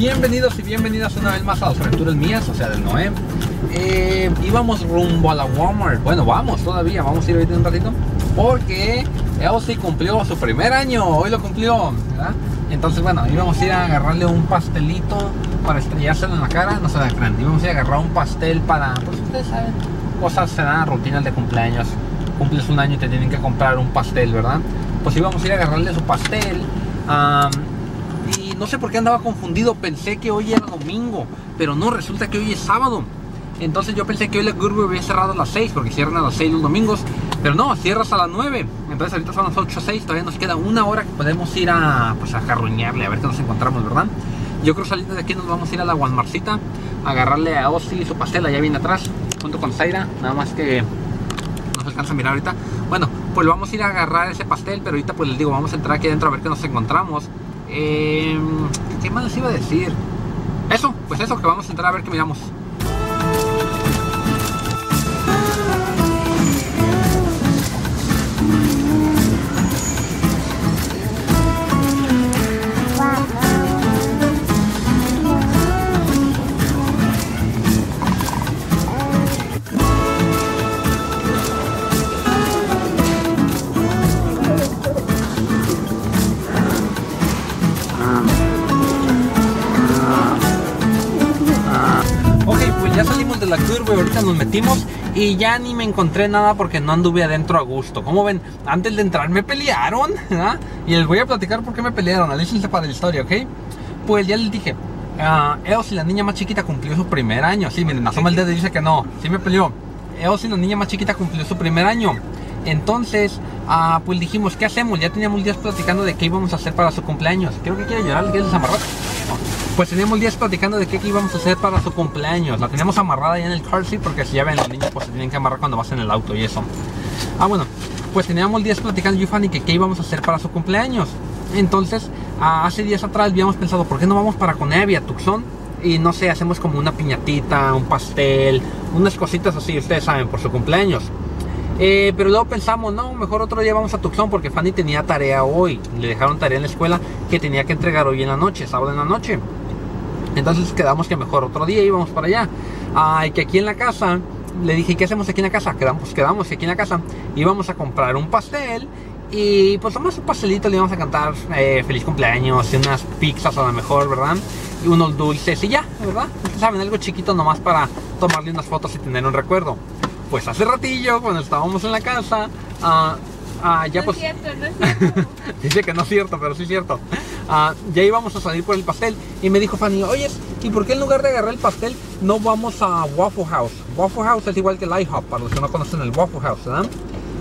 Bienvenidos y bienvenidas una vez más a las aventuras mías, o sea, del Noé. Eh, íbamos rumbo a la Walmart. Bueno, vamos todavía, vamos a ir ahorita un ratito. Porque Elsie cumplió su primer año, hoy lo cumplió. ¿verdad? Entonces, bueno, íbamos a ir a agarrarle un pastelito para estrellárselo en la cara. No se la crean, íbamos a ir a agarrar un pastel para, pues ustedes saben, cosas se dan rutinas de cumpleaños. Cumples un año y te tienen que comprar un pastel, ¿verdad? Pues íbamos a ir a agarrarle su pastel. y no sé por qué andaba confundido, pensé que hoy era domingo, pero no, resulta que hoy es sábado. Entonces yo pensé que hoy la Goodwill había cerrado a las 6, porque cierran a las 6 los domingos, pero no, cierras a las 9. Entonces ahorita son las 8 6, todavía nos queda una hora que podemos ir a, pues, a jarruñarle, a ver qué nos encontramos, ¿verdad? Yo creo saliendo de aquí nos vamos a ir a la Walmartcita, a agarrarle a Ozzy su pastel, allá viene atrás, junto con Zaira, nada más que no se alcanza a mirar ahorita. Bueno, pues vamos a ir a agarrar ese pastel, pero ahorita pues les digo, vamos a entrar aquí adentro a ver qué nos encontramos. Eh, ¿Qué más les iba a decir? Eso, pues eso, que vamos a entrar a ver qué miramos. Ahorita nos metimos y ya ni me encontré nada porque no anduve adentro a gusto. Como ven, antes de entrar me pelearon, ¿verdad? Y les voy a platicar por qué me pelearon, alícense para la historia, ¿ok? Pues ya les dije, uh, Eos y la niña más chiquita cumplió su primer año. Sí, miren, asoma el dedo y dice que no, sí me peleó. Eos y la niña más chiquita cumplió su primer año. Entonces, ah, pues dijimos, ¿qué hacemos? Ya teníamos días platicando de qué íbamos a hacer para su cumpleaños. Creo que quiere llorar, ¿le quieres desamarrar? Pues teníamos días platicando de qué íbamos a hacer para su cumpleaños. La teníamos amarrada ya en el car seat porque si ya ven los niños pues se tienen que amarrar cuando vas en el auto y eso. Ah, bueno, pues teníamos días platicando Fanny que qué íbamos a hacer para su cumpleaños. Entonces, hace días atrás habíamos pensado, ¿por qué no vamos para Conevia, Tucson? Y no sé, hacemos como una piñatita, un pastel, unas cositas así, ustedes saben, por su cumpleaños. Eh, pero luego pensamos, no, mejor otro día vamos a Tucson porque Fanny tenía tarea hoy. Le dejaron tarea en la escuela que tenía que entregar hoy en la noche, sábado en la noche. Entonces quedamos que mejor otro día íbamos para allá. Ah, y que aquí en la casa, le dije, ¿qué hacemos aquí en la casa? Quedamos, pues quedamos que aquí en la casa íbamos a comprar un pastel. Y pues nomás un pastelito le íbamos a cantar eh, feliz cumpleaños y unas pizzas a lo mejor, ¿verdad? Y unos dulces y ya, ¿verdad? Ustedes saben, algo chiquito nomás para tomarle unas fotos y tener un recuerdo. Pues hace ratillo, cuando estábamos en la casa, ah, ah, ya no pues... es cierto, no es cierto. Dice que no es cierto, pero sí es cierto. Ah, ya íbamos a salir por el pastel y me dijo Fanny, oye, ¿y por qué en lugar de agarrar el pastel no vamos a Waffle House? Waffle House es igual que el IHOP, para los que no conocen el Waffle House, ¿verdad?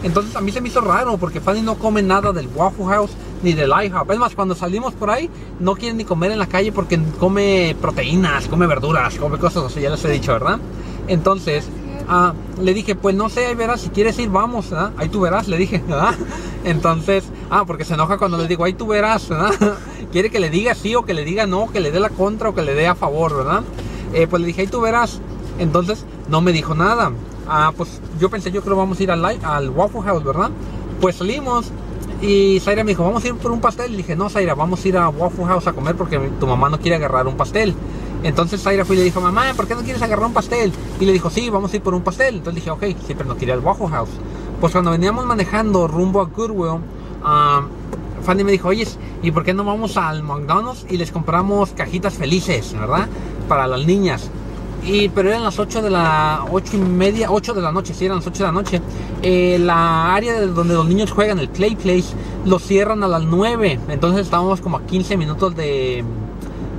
Entonces a mí se me hizo raro porque Fanny no come nada del Waffle House ni del IHOP. Es más, cuando salimos por ahí no quiere ni comer en la calle porque come proteínas, come verduras, come cosas así, ya les he dicho, ¿verdad? Entonces, Ah, le dije, pues no sé, ahí verás, si quieres ir, vamos, ¿verdad? Ahí tú verás, le dije, ¿verdad? Entonces, ah, porque se enoja cuando le digo, ahí tú verás, ¿verdad? Quiere que le diga sí o que le diga no, que le dé la contra o que le dé a favor, ¿verdad? Eh, pues le dije, ahí tú verás. Entonces, no me dijo nada. Ah, pues yo pensé, yo creo vamos a ir al, al Waffle House, ¿verdad? Pues salimos y Zaira me dijo, vamos a ir por un pastel. Le dije, no, Zaira, vamos a ir a Waffle House a comer porque tu mamá no quiere agarrar un pastel. Entonces Zaira fue y le dijo, mamá, ¿por qué no quieres agarrar un pastel? Y le dijo, sí, vamos a ir por un pastel. Entonces dije, ok, sí, pero no quería el Waffle House. Pues cuando veníamos manejando rumbo a Goodwill, ah, Fanny me dijo, oye, ¿y por qué no vamos al McDonald's y les compramos cajitas felices, ¿verdad? Para las niñas. Y, pero eran las 8 de la 8 y media, 8 de la noche, sí, eran las 8 de la noche. Eh, la área de donde los niños juegan, el Play lo cierran a las 9. Entonces estábamos como a 15 minutos de,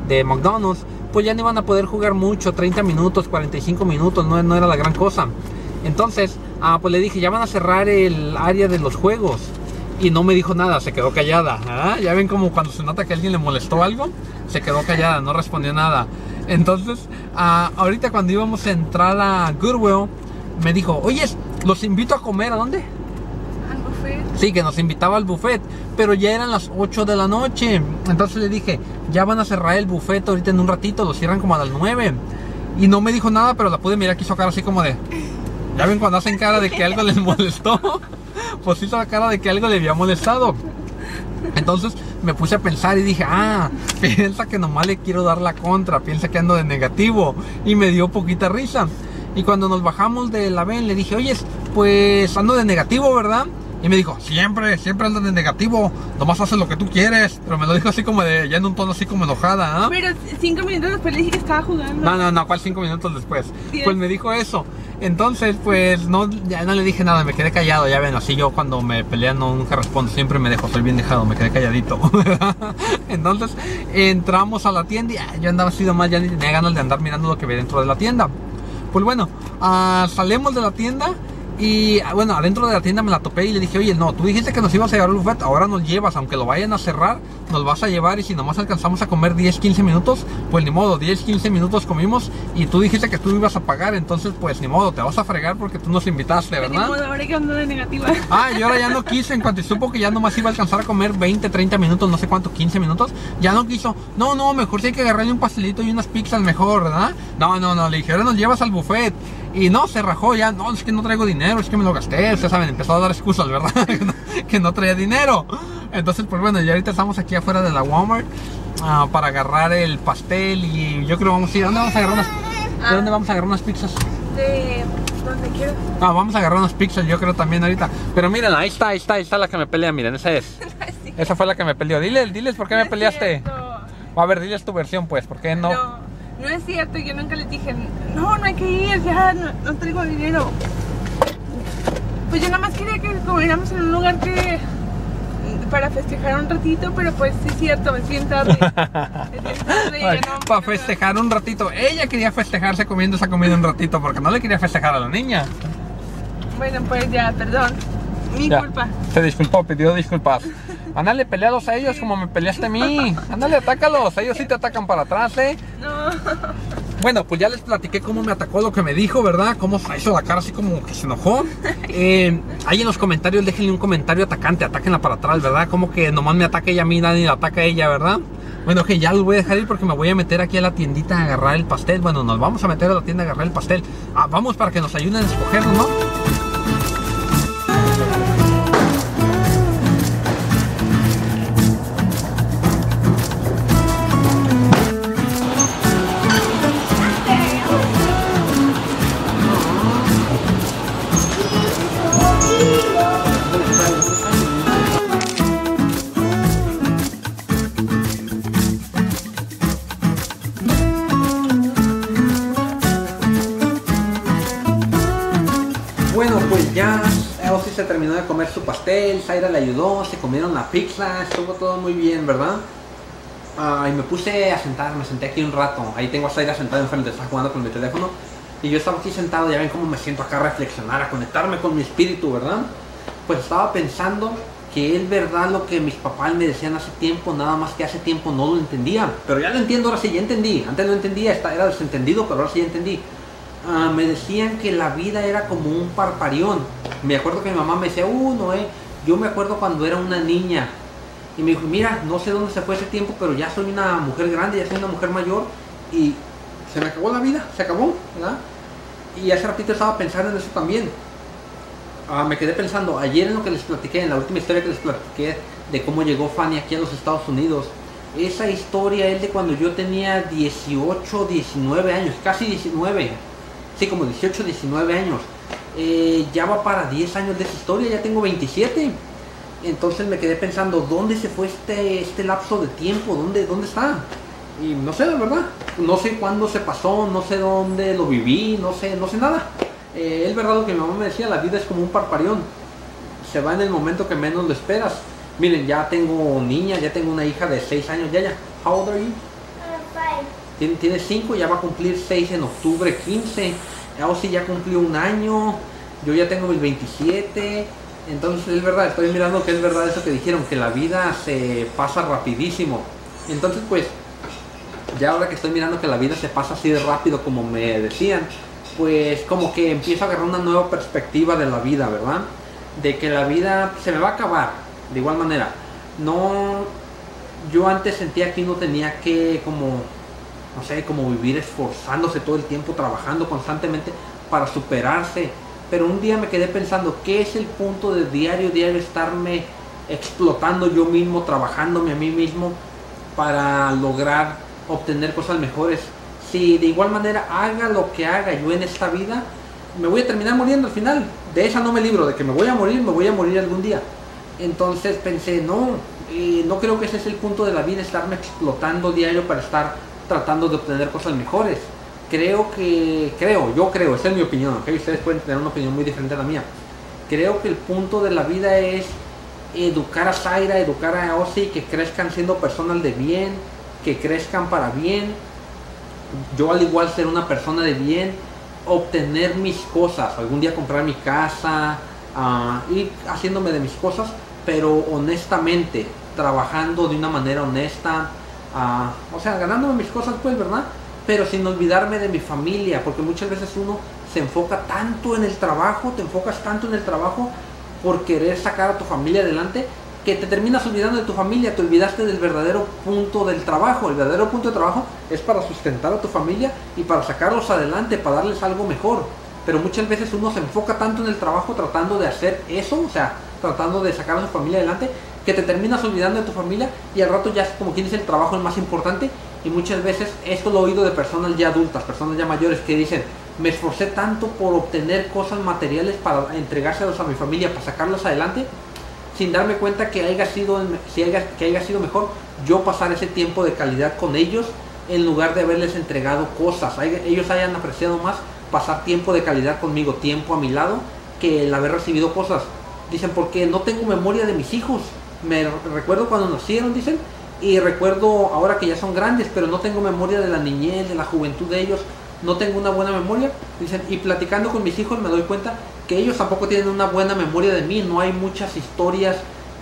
de McDonald's. Pues ya no iban a poder jugar mucho, 30 minutos, 45 minutos, no, no era la gran cosa. Entonces, ah, pues le dije, ya van a cerrar el área de los juegos. Y no me dijo nada, se quedó callada. ¿ah? Ya ven como cuando se nota que alguien le molestó algo, se quedó callada, no respondió nada. Entonces, ah, ahorita cuando íbamos a entrar a Goodwill, me dijo, oye, los invito a comer, ¿a dónde? Al buffet. Sí, que nos invitaba al buffet, pero ya eran las 8 de la noche. Entonces le dije, ya van a cerrar el buffet ahorita en un ratito, lo cierran como a las 9. Y no me dijo nada, pero la pude mirar que hizo cara así como de... ¿Ya ven cuando hacen cara de que algo les molestó? Pues hizo la cara de que algo le había molestado. Entonces me puse a pensar y dije, ah, piensa que nomás le quiero dar la contra, piensa que ando de negativo. Y me dio poquita risa. Y cuando nos bajamos de la ven le dije, oye, pues ando de negativo, ¿verdad? Y me dijo, siempre, siempre ando de negativo, nomás haces lo que tú quieres. Pero me lo dijo así como de, ya en un tono así como enojada, ¿ah? Pero cinco minutos después le dije que estaba jugando. No, no, no, ¿cuál cinco minutos después? Diez. Pues me dijo eso. Entonces, pues no, ya no le dije nada, me quedé callado, ya ven, así yo cuando me pelean no nunca respondo, siempre me dejo, soy bien dejado, me quedé calladito. Entonces, entramos a la tienda y ah, yo andaba así mal, ya ni tenía ganas de andar mirando lo que ve dentro de la tienda. Pues bueno, ah, salimos de la tienda y bueno, adentro de la tienda me la topé y le dije, oye, no, tú dijiste que nos ibas a llevar el buffet, ahora nos llevas, aunque lo vayan a cerrar, nos vas a llevar y si nomás alcanzamos a comer 10, 15 minutos, pues ni modo, 10, 15 minutos comimos y tú dijiste que tú ibas a pagar, entonces pues ni modo, te vas a fregar porque tú nos invitaste, Ni ¿verdad? modo, ahora que ando de negativa. Ah, y ahora ya no quise, en cuanto supo que ya nomás iba a alcanzar a comer 20, 30 minutos, no sé cuánto, 15 minutos, ya no quiso. No, no, mejor sí hay que agarrarle un pastelito y unas pizzas mejor, ¿verdad? No, no, no, le dije, ahora nos llevas al buffet. Y no, se rajó ya, no, es que no traigo dinero, es que me lo gasté, ustedes saben, empezó a dar excusas, ¿verdad? que, no, que no traía dinero. Entonces, pues bueno, ya ahorita estamos aquí afuera de la Walmart ah, para agarrar el pastel y yo creo vamos a ir, ¿a ¿dónde vamos a agarrar unas, ¿de dónde vamos a agarrar unas pizzas? De donde quiero. Ah, vamos a agarrar unas pizzas, yo creo también ahorita. Pero miren, ahí está, ahí está, ahí está la que me pelea, miren, esa es. Sí. Esa fue la que me peleó. Diles, diles por qué me No peleaste. A ver, diles tu versión, pues, ¿por qué no? No, no es cierto, yo nunca les dije, no, no hay que ir, ya no, no traigo dinero. Pues yo nada más quería que comiéramos en un lugar que para festejar un ratito, pero pues sí es cierto, es bien tarde. Es bien tarde no- para festejar un ratito. Ella quería festejarse comiendo esa comida un ratito porque no le quería festejar a la niña. Bueno, pues ya, perdón. Mi Ya, culpa. Se disculpó, pidió disculpas. Ándale, peleados a ellos como me peleaste a mí. Ándale, atácalos. Ellos sí te atacan para atrás, ¿eh? No. Bueno, pues ya les platiqué cómo me atacó lo que me dijo, ¿verdad? Cómo se hizo la cara así como que se enojó. Eh, ahí en los comentarios déjenle un comentario atacante, atáquenla para atrás, ¿verdad? Como que nomás me ataca ella a mí, nadie la ataca a ella, ¿verdad? Bueno, que ya los voy a dejar ir porque me voy a meter aquí a la tiendita a agarrar el pastel. Bueno, nos vamos a meter a la tienda a agarrar el pastel. Ah, vamos para que nos ayuden a escogerlo, ¿no? Pastel, Zaira le ayudó, se comieron la pizza, estuvo todo muy bien, ¿verdad? Ah, y me puse a sentar, me senté aquí un rato. Ahí tengo a Zaira sentada enfrente, está jugando con mi teléfono. Y yo estaba aquí sentado, ya ven cómo me siento acá a reflexionar, a conectarme con mi espíritu, ¿verdad? Pues estaba pensando que es verdad lo que mis papás me decían hace tiempo, nada más que hace tiempo no lo entendía. Pero ya lo entiendo, ahora sí, ya entendí. Antes no entendía, era desentendido, pero ahora sí ya entendí. Ah, me decían que la vida era como un parparión. Me acuerdo que mi mamá me decía, uh, eh. Yo me acuerdo cuando era una niña. Y me dijo, mira, no sé dónde se fue ese tiempo, pero ya soy una mujer grande, ya soy una mujer mayor. Y se me acabó la vida, se acabó, ¿verdad? Y hace ratito estaba pensando en eso también. Ah, me quedé pensando, ayer en lo que les platiqué, en la última historia que les platiqué de cómo llegó Fanny aquí a los Estados Unidos. Esa historia es de cuando yo tenía 18, 19 años, casi 19. Sí, como 18, 19 años. Eh, ya va para 10 años de esa historia, ya tengo 27. Entonces me quedé pensando, ¿dónde se fue este, este lapso de tiempo? ¿Dónde, ¿Dónde está? Y no sé, de verdad. No sé cuándo se pasó, no sé dónde lo viví, no sé, no sé nada. Eh, es verdad lo que mi mamá me decía, la vida es como un parparión. Se va en el momento que menos lo esperas. Miren, ya tengo niña, ya tengo una hija de 6 años, ya, ya. How old are you? Tiene, tiene 5, ya va a cumplir 6 en octubre 15. Ozzy ya cumplió un año. Yo ya tengo el 27. Entonces es verdad, estoy mirando que es verdad eso que dijeron, que la vida se pasa rapidísimo. Entonces pues, ya ahora que estoy mirando que la vida se pasa así de rápido como me decían, pues como que empiezo a agarrar una nueva perspectiva de la vida, ¿verdad? De que la vida se me va a acabar, de igual manera. No, yo antes sentía que uno tenía que como no sé, como vivir esforzándose todo el tiempo, trabajando constantemente para superarse. Pero un día me quedé pensando, ¿qué es el punto de diario, diario estarme explotando yo mismo, trabajándome a mí mismo para lograr obtener cosas mejores. Si de igual manera haga lo que haga yo en esta vida, me voy a terminar muriendo al final. De esa no me libro, de que me voy a morir, me voy a morir algún día. Entonces pensé, no, eh, no creo que ese es el punto de la vida, estarme explotando diario para estar tratando de obtener cosas mejores. Creo que, creo, yo creo, esa es mi opinión, ¿ok? Ustedes pueden tener una opinión muy diferente a la mía. Creo que el punto de la vida es educar a Zaira, educar a Ozzy, que crezcan siendo personas de bien, que crezcan para bien. Yo al igual ser una persona de bien, obtener mis cosas, algún día comprar mi casa, uh, ir haciéndome de mis cosas, pero honestamente, trabajando de una manera honesta, uh, o sea, ganándome mis cosas, pues, ¿verdad? Pero sin olvidarme de mi familia, porque muchas veces uno se enfoca tanto en el trabajo, te enfocas tanto en el trabajo por querer sacar a tu familia adelante, que te terminas olvidando de tu familia, te olvidaste del verdadero punto del trabajo. El verdadero punto de trabajo es para sustentar a tu familia y para sacarlos adelante, para darles algo mejor. Pero muchas veces uno se enfoca tanto en el trabajo tratando de hacer eso, o sea, tratando de sacar a su familia adelante, que te terminas olvidando de tu familia y al rato ya es como quien dice el trabajo el más importante. Y muchas veces esto lo he oído de personas ya adultas, personas ya mayores que dicen, me esforcé tanto por obtener cosas materiales para entregárselos a mi familia, para sacarlos adelante, sin darme cuenta que haya sido, si haya, que haya sido mejor yo pasar ese tiempo de calidad con ellos en lugar de haberles entregado cosas. Ellos hayan apreciado más pasar tiempo de calidad conmigo, tiempo a mi lado, que el haber recibido cosas. Dicen, porque no tengo memoria de mis hijos. Me recuerdo cuando nacieron, dicen, y recuerdo ahora que ya son grandes, pero no tengo memoria de la niñez, de la juventud de ellos, no tengo una buena memoria. Dicen, y platicando con mis hijos me doy cuenta que ellos tampoco tienen una buena memoria de mí, no hay muchas historias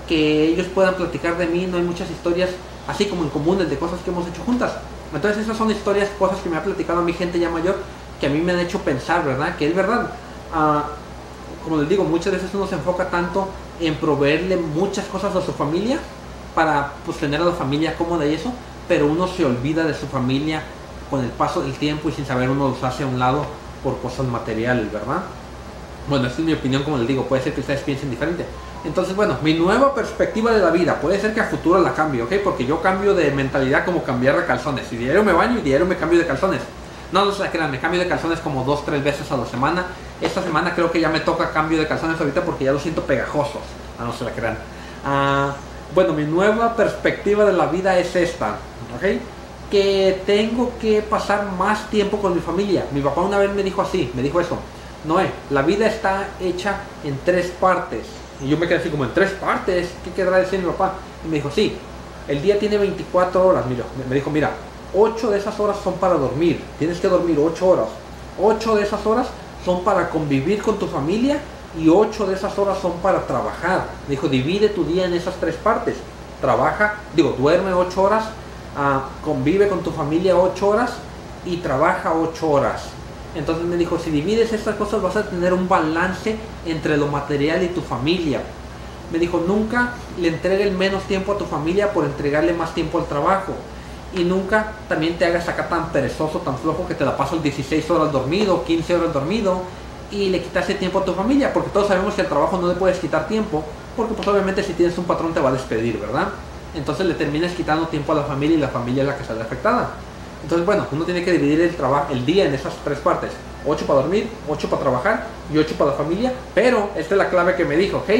que ellos puedan platicar de mí, no hay muchas historias así como en comunes de cosas que hemos hecho juntas. Entonces esas son historias, cosas que me ha platicado a mi gente ya mayor, que a mí me han hecho pensar, ¿verdad? Que es verdad. Ah, como les digo, muchas veces uno se enfoca tanto en proveerle muchas cosas a su familia para pues, tener a la familia cómoda y eso, pero uno se olvida de su familia con el paso del tiempo y sin saber uno los hace a un lado por cosas materiales, ¿verdad? Bueno, esta es mi opinión, como les digo, puede ser que ustedes piensen diferente. Entonces, bueno, mi nueva perspectiva de la vida, puede ser que a futuro la cambie, ¿ok? Porque yo cambio de mentalidad como cambiar de calzones. Y diario me baño y diario me cambio de calzones. No, no se la crean, me cambio de calzones como dos, tres veces a la semana. Esta semana creo que ya me toca cambio de calzones ahorita porque ya los siento pegajosos. Ah, no se la crean. Ah, bueno, mi nueva perspectiva de la vida es esta, ¿ok? Que tengo que pasar más tiempo con mi familia. Mi papá una vez me dijo así, me dijo eso Noé, la vida está hecha en tres partes. Y yo me quedé así como en tres partes. ¿Qué querrá decir mi papá? Y me dijo, sí, el día tiene 24 horas. Mira, me dijo, mira, 8 de esas horas son para dormir. Tienes que dormir 8 horas. 8 de esas horas son para convivir con tu familia y 8 de esas horas son para trabajar. Me dijo, divide tu día en esas tres partes. Trabaja, digo, duerme 8 horas, ah, convive con tu familia 8 horas y trabaja 8 horas. Entonces me dijo, si divides estas cosas vas a tener un balance entre lo material y tu familia. Me dijo, nunca le entregues menos tiempo a tu familia por entregarle más tiempo al trabajo. Y nunca también te hagas acá tan perezoso, tan flojo que te la pasas 16 horas dormido, 15 horas dormido y le quitas tiempo a tu familia. Porque todos sabemos que al trabajo no le puedes quitar tiempo. Porque pues obviamente si tienes un patrón te va a despedir, ¿verdad? Entonces le terminas quitando tiempo a la familia y la familia es la que sale afectada. Entonces, bueno, uno tiene que dividir el, trabajo, el día en esas tres partes. 8 para dormir, 8 para trabajar y 8 para la familia. Pero esta es la clave que me dijo, ok,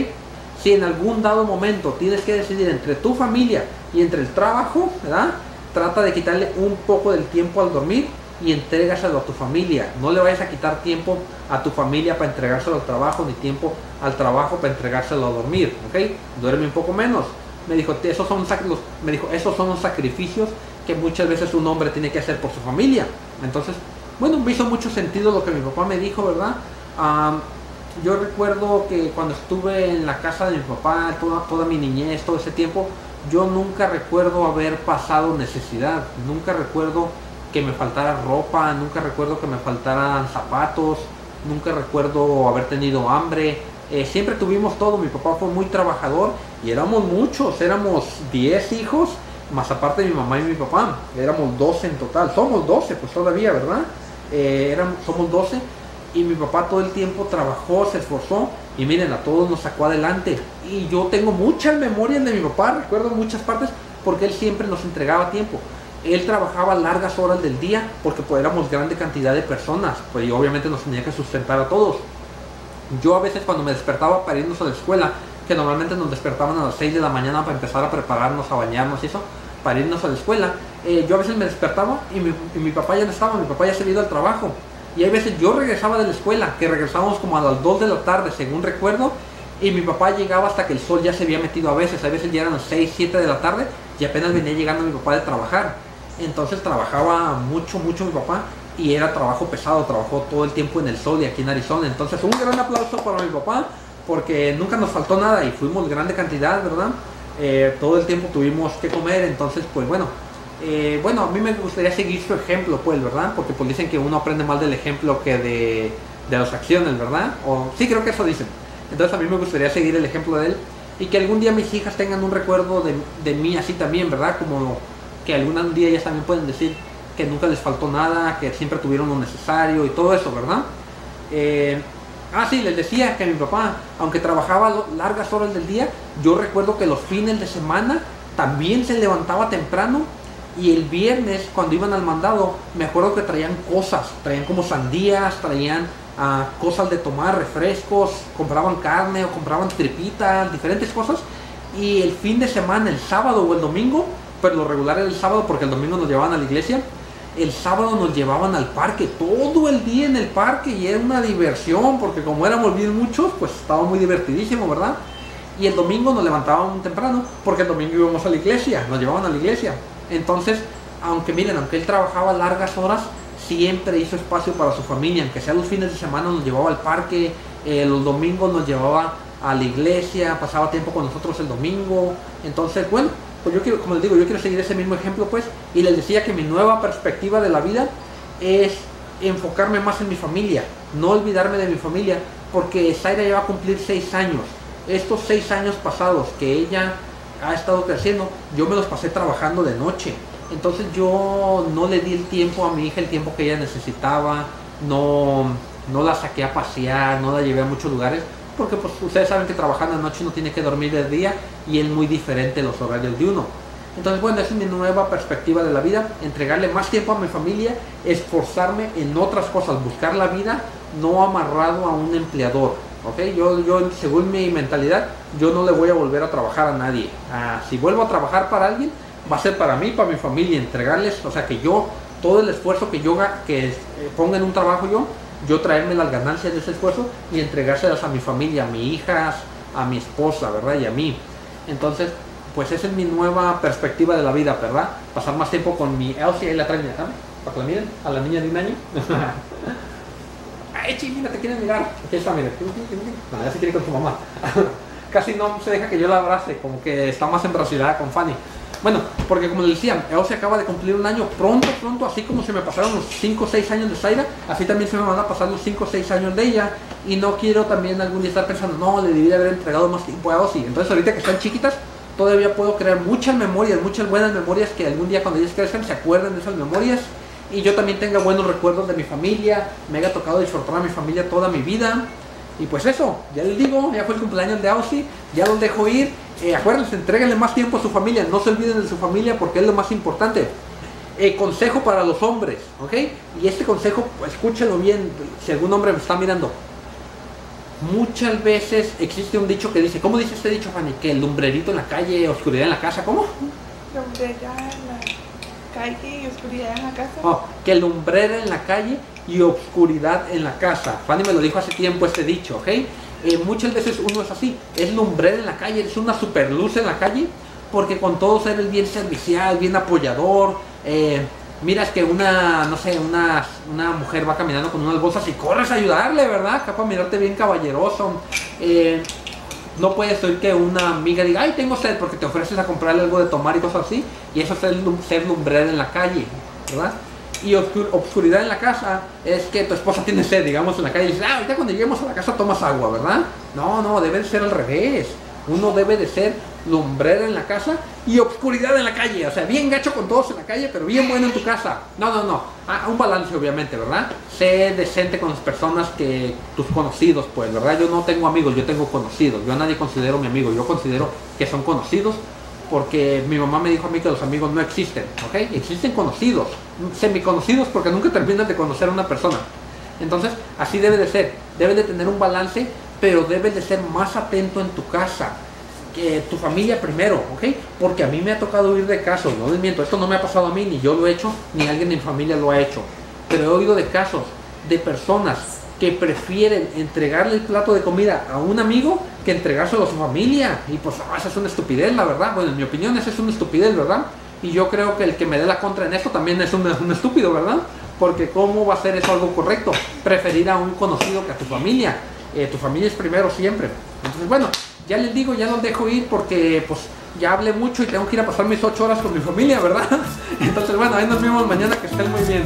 si en algún dado momento tienes que decidir entre tu familia y entre el trabajo, ¿verdad? Trata de quitarle un poco del tiempo al dormir y entrégaselo a tu familia. No le vayas a quitar tiempo a tu familia para entregárselo al trabajo, ni tiempo al trabajo para entregárselo a dormir, ¿ok? Duerme un poco menos. Me dijo, esos son, me dijo, esos son los sacrificios que muchas veces un hombre tiene que hacer por su familia. Entonces, bueno, me hizo mucho sentido lo que mi papá me dijo, ¿verdad? yo recuerdo que cuando estuve en la casa de mi papá, toda mi niñez, todo ese tiempo, yo nunca recuerdo haber pasado necesidad, nunca recuerdo que me faltara ropa, nunca recuerdo que me faltaran zapatos, nunca recuerdo haber tenido hambre. Eh, siempre tuvimos todo, mi papá fue muy trabajador y éramos muchos, éramos 10 hijos más aparte mi mamá y mi papá, éramos 12 en total, somos 12 pues todavía, ¿verdad? Eh, éramos, somos 12 y mi papá todo el tiempo trabajó, se esforzó Y miren, a todos nos sacó adelante. Y yo tengo muchas memorias de mi papá, recuerdo muchas partes, porque él siempre nos entregaba tiempo. Él trabajaba largas horas del día porque pues, éramos grande cantidad de personas, pues y obviamente nos tenía que sustentar a todos. Yo a veces cuando me despertaba para irnos a la escuela, que normalmente nos despertaban a las 6 de la mañana para empezar a prepararnos, a bañarnos y eso, para irnos a la escuela, eh, yo a veces me despertaba y mi, y mi, papá ya no estaba, mi papá ya se había ido al trabajo. Y hay veces yo regresaba de la escuela, que regresábamos como a las 2 de la tarde, según recuerdo, y mi papá llegaba hasta que el sol ya se había metido a veces, a veces ya eran las 6, 7 de la tarde y apenas venía llegando mi papá de trabajar. Entonces trabajaba mucho, mucho mi papá y era trabajo pesado, trabajó todo el tiempo en el sol y aquí en Arizona. Entonces un gran aplauso para mi papá porque nunca nos faltó nada y fuimos grande cantidad, ¿verdad? Eh, todo el tiempo tuvimos que comer, entonces pues bueno, eh, bueno, a mí me gustaría seguir su ejemplo, pues, ¿verdad? Porque pues dicen que uno aprende más del ejemplo que de, de las acciones, ¿verdad? O sí, creo que eso dicen. Entonces a mí me gustaría seguir el ejemplo de él y que algún día mis hijas tengan un recuerdo de, de mí así también, ¿verdad? Como que algún día ellas también pueden decir que nunca les faltó nada, que siempre tuvieron lo necesario y todo eso, ¿verdad? Eh, ah, sí, les decía que mi papá, aunque trabajaba largas horas del día, yo recuerdo que los fines de semana también se levantaba temprano y el viernes cuando iban al mandado, me acuerdo que traían cosas, traían como sandías, traían uh, cosas de tomar, refrescos, compraban carne o compraban tripitas, diferentes cosas. Y el fin de semana, el sábado o el domingo, pero lo regular era el sábado porque el domingo nos llevaban a la iglesia, el sábado nos llevaban al parque, todo el día en el parque y era una diversión porque como éramos bien muchos, pues estaba muy divertidísimo, ¿verdad? Y el domingo nos levantábamos temprano porque el domingo íbamos a la iglesia, nos llevaban a la iglesia. Entonces, aunque miren, aunque él trabajaba largas horas, siempre hizo espacio para su familia, aunque sea los fines de semana nos llevaba al parque, eh, los domingos nos llevaba a la iglesia, pasaba tiempo con nosotros el domingo. Entonces, bueno, pues yo quiero, como les digo, yo quiero seguir ese mismo ejemplo, pues, y les decía que mi nueva perspectiva de la vida es enfocarme más en mi familia, no olvidarme de mi familia, porque Zaira ya va a cumplir seis años. Estos seis años pasados que ella ha estado creciendo, yo me los pasé trabajando de noche. Entonces yo no le di el tiempo a mi hija, el tiempo que ella necesitaba, no, no la saqué a pasear, no la llevé a muchos lugares, porque pues ustedes saben que trabajando de noche uno tiene que dormir de día y es muy diferente los horarios de uno. Entonces bueno, esa es mi nueva perspectiva de la vida, entregarle más tiempo a mi familia, esforzarme en otras cosas, buscar la vida no amarrado a un empleador. ¿Ok? Yo, yo, según mi mentalidad, yo no le voy a volver a trabajar a nadie. Ah, si vuelvo a trabajar para alguien, va a ser para mí, para mi familia, entregarles, o sea, que yo, todo el esfuerzo que yo que eh, ponga en un trabajo yo, yo traerme las ganancias de ese esfuerzo y entregárselas a mi familia, a mis hijas, a mi esposa, ¿verdad? Y a mí. Entonces, pues esa es mi nueva perspectiva de la vida, ¿verdad? Pasar más tiempo con mi Elsie, ahí la traen, ¿sabes? Para que la miren, a la niña de un año. ¡Ay, chi, mira, te quieren mirar! Aquí está, miren. No, ya se quiere con su mamá. Casi no se deja que yo la abrace, como que está más embrasilada con Fanny. Bueno, porque como les decía, se acaba de cumplir un año pronto, pronto, así como se me pasaron los 5 o 6 años de Zaira, así también se me van a pasar los 5 o 6 años de ella. Y no quiero también algún día estar pensando, no, le debería haber entregado más tiempo a Ozzy. Entonces ahorita que están chiquitas, todavía puedo crear muchas memorias, muchas buenas memorias que algún día cuando ellas crezcan se acuerden de esas memorias. Y yo también tenga buenos recuerdos de mi familia, me haya tocado disfrutar a mi familia toda mi vida. Y pues eso, ya les digo, ya fue el cumpleaños de Aussie, ya los dejo ir. Eh, acuérdense, entreguenle más tiempo a su familia, no se olviden de su familia porque es lo más importante. Eh, consejo para los hombres, ¿ok? Y este consejo, escúchenlo bien, si algún hombre me está mirando. Muchas veces existe un dicho que dice, ¿cómo dice este dicho, Fanny? Que el lumbrerito en la calle, oscuridad en la casa, ¿cómo? Lumbrera calle y oscuridad en la casa. Oh, que lumbrera en la calle y oscuridad en la casa. Fanny me lo dijo hace tiempo este dicho, ¿ok? Eh, muchas veces uno es así, es lumbrera en la calle, es una super luz en la calle, porque con todos eres bien servicial, bien apoyador. Eh, miras que una, no sé, una, una mujer va caminando con unas bolsas y corres a ayudarle, ¿verdad? Acá para mirarte bien caballeroso. Eh, no puedes oír que una amiga diga, ay, tengo sed, porque te ofreces a comprarle algo de tomar y cosas así. Y eso es ser, ser lumbrera en la calle, ¿verdad? y obscuridad en la casa es que tu esposa tiene sed, digamos, en la calle y dices, ah, ahorita cuando lleguemos a la casa tomas agua, ¿verdad? No, no, debe de ser al revés. Uno debe de ser lumbrera en la casa y obscuridad en la calle. O sea, bien gacho con todos en la calle, pero bien bueno en tu casa. No, no, no. A, un balance, obviamente, ¿verdad? Sé decente con las personas que tus conocidos, pues, ¿verdad? Yo no tengo amigos, yo tengo conocidos. Yo a nadie considero mi amigo. Yo considero que son conocidos porque mi mamá me dijo a mí que los amigos no existen, ¿ok? Existen conocidos, semiconocidos porque nunca terminan de conocer a una persona. Entonces, así debe de ser. Debe de tener un balance, pero debe de ser más atento en tu casa tu familia primero, ¿ok? Porque a mí me ha tocado huir de casos, no les miento, esto no me ha pasado a mí, ni yo lo he hecho, ni alguien de mi familia lo ha hecho. Pero he oído de casos de personas que prefieren entregarle el plato de comida a un amigo que entregárselo a su familia. Y pues ah, esa es una estupidez, la verdad. Bueno, en mi opinión esa es una estupidez, ¿verdad? Y yo creo que el que me dé la contra en esto también es un, un estúpido, ¿verdad? Porque ¿cómo va a ser eso algo correcto? Preferir a un conocido que a tu familia. Eh, tu familia es primero siempre. Entonces, bueno, ya les digo, ya los dejo ir porque pues ya hablé mucho y tengo que ir a pasar mis 8 horas con mi familia, ¿verdad? Entonces bueno, ahí nos vemos mañana, que estén muy bien.